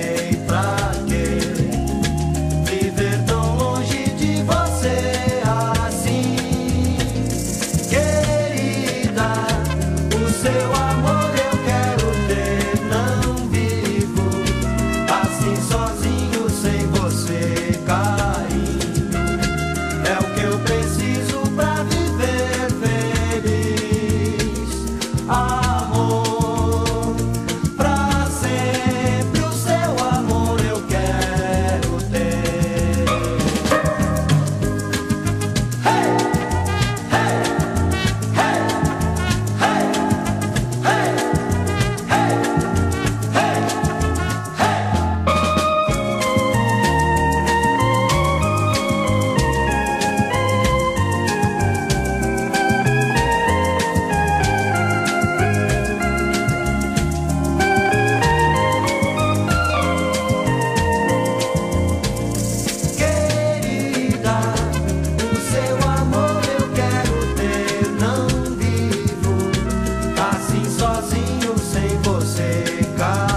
sozinho 가.